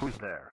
Who's there?